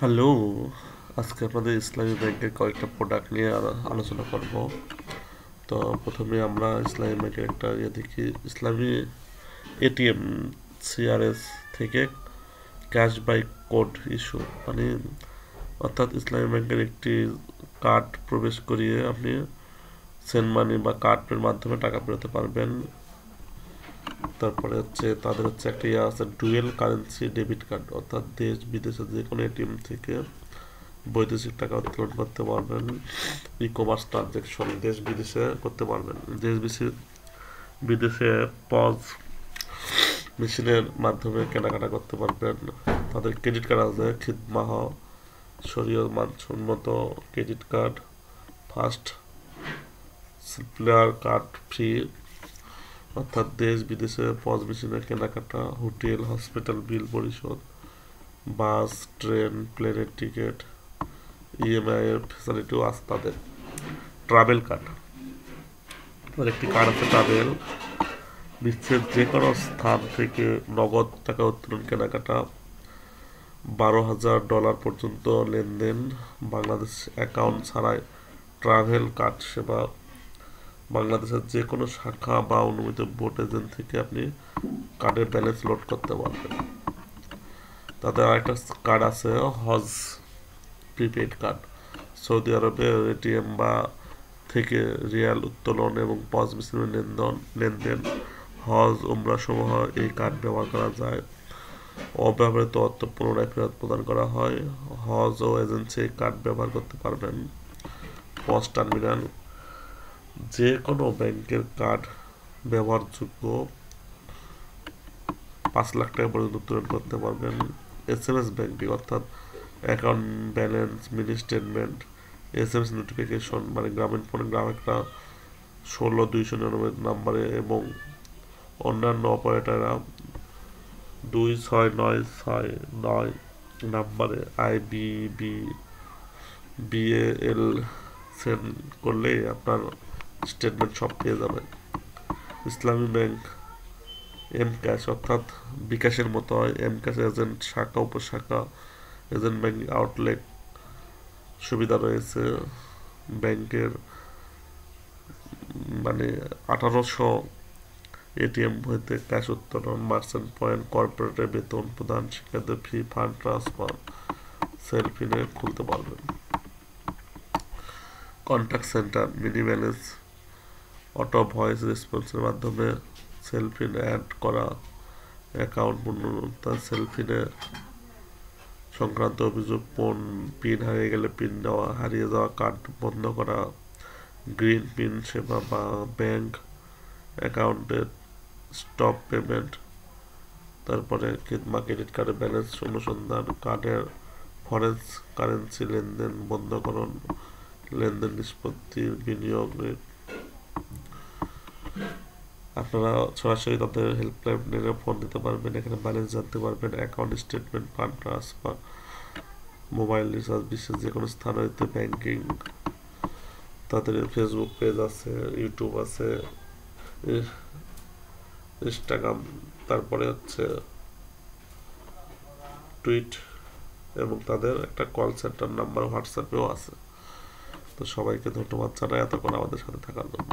Hello, আজকে আপনাদের ইসলামী ব্যাংকের কয়েকটা প্রোডাক্ট নিয়ে আলো- আলোচনা করব। তো প্রথমে আমরা ইসলামী ব্যাংকের একটা ইয়ে দেখি। ইসলামী এটিএম সিআরএস থেকে ক্যাশ বাই কোড ইস্যু মানে অর্থাৎ ইসলামী ব্যাংকের একটি কার্ড প্রবেশ করিয়ে আপনি সেন্ড মানি বা কার্ডের মাধ্যমে টাকা পেতে পারবেন। তারপরে হচ্ছে তাদের হচ্ছে একটা ইয়ে আছে ডুয়েল কারেন্সি ডেবিট কার্ড অর্থাৎ দেশ বিদেশে যে কোনো এটিএম থেকে বৈদেশিক টাকা উত্তোলন করতে পারবেন ই কমার্স ট্রানজ্যাকশন দেশ বিদেশে করতে পারবেন। দেশ বিদেশে বিদেশে পজ মেশিনের মাধ্যমে কেনাকাটা করতে পারবেন। তাদের ক্রেডিট কার্ড আছে, খিদমাহ শরীয় মানসম্মত credit card first player card free অর্থাৎ দেশ বিদেশে পজ মেশিনে কেনাকাটা হোটেল, হসপিটাল, বিল পরিশোধ, বাস, ট্রেন, প্লেনের টিকিট ইএমআই এর ফ্যাসিলিটিও আছে তাদের। ট্রাভেল কার্ড একটি কার্ড আছে ট্রাভেল বিশ্বের যে কোনো স্থান থেকে নগদ টাকা উত্তোলন কেনাকাটা, বারো হাজার ডলার পর্যন্ত লেনদেন, বাংলাদেশ অ্যাকাউন্ট ছাড়াই ট্রাভেল কার্ড সেবা বাংলাদেশের যে কোনো শাখা বা অনুমোদিত বোর্ড এজেন্ট থেকে আপনি কার্ডের ব্যালেন্স লোড করতে পারবেন। তাদের আরেকটা কার্ড আছে, হজ প্রিপেড কার্ড। সৌদি আরবে এটিএম বা থেকে রিয়াল উত্তোলন এবং পজ মেশিনের লেনদেন লেনদেন, হজ, উমরা সমূহ এই কার্ড ব্যবহার করা যায়। অব্যবহৃত অর্থ পুনরায় ফেরত প্রদান করা হয়। হজ ও এজেন্সি কার্ড ব্যবহার করতে পারবেন। পজ টার্মিনাল যে কোনো ব্যাংকের কার্ড ব্যবহারযোগ্য পাঁচ লাখ টাকা পর্যন্ত উত্তোলন করতে পারবেন। এস এম এস ব্যাংকিং অর্থাৎ account balance mini statement S M S notification মানে গ্রামীণ ফোনে গ্রাহকরা ষোলো, দুইশো নিরানব্বই নাম্বারে এবং অন্যান্য অপারেটাররা দুই ছয় নয় ছয় নয় নাম্বারে আইবিবি বিএল সেন্ড করলে আপনার স্টেটমেন্ট সব পেয়ে যাবেন। ইসলামী ব্যাংক, এম ক্যাশ, অর্থাৎ বিকাশের মতো হয়। এম ক্যাশ এজেন্ট, শাখা, উপশাখা, এজেন্ট ব্যাংকিং আউটলেট সুবিধা রয়েছে। ব্যাংকের মানে আঠারোশো এটিএম হইতে ক্যাশ উত্তোলন, মার্চেন্ট পয়েন্ট কর্পোরেটের বেতন প্রদান শিক্ষার্থীর ফি, ফান্ড ট্রান্সফার সেলফিনে খুলতে পারবেন। Contact centre mini balance auto voice রেসপন্সের মাধ্যমে সেলফিন অ্যাড করা, অ্যাকাউন্ট পূর্ণতা সেলফিনে সংক্রান্ত অভিযোগ ফোন পিন হারিয়ে গেলে পিন দেওয়া, হারিয়ে যাওয়া কার্ড বন্ধ করা, গ্রিন পিন, সেবা বা ব্যাংক অ্যাকাউন্টের স্টপ পেমেন্ট, তারপরে কিংবা ক্রেডিট কার্ডের ব্যালেন্স অনুসন্ধান কার্ডের ফরেন্স কারেন্সি লেনদেন বন্ধকরণ লেনদেন নিষ্পত্তি বিনিয়োগের আপনারা সরাসরি তাদের হেল্পলাইনে ফোন দিতে পারবেন, এখানে ব্যালেন্স জানতে পারবেন account statement fund transfer mobile recharge বিশ্বের যে কোনো স্থান হইতে ব্যাংকিং তাদের ফেসবুক পেজ আছে ইউটিউব আছে ইনস্টাগ্রাম তারপরে হচ্ছে টুইট এবং তাদের একটা কল সেন্টার নাম্বার হোয়াটসঅ্যাপেও আছে। তো সবাইকে ধন্যবাদ জানাই এতক্ষণ আমাদের সাথে থাকার জন্য।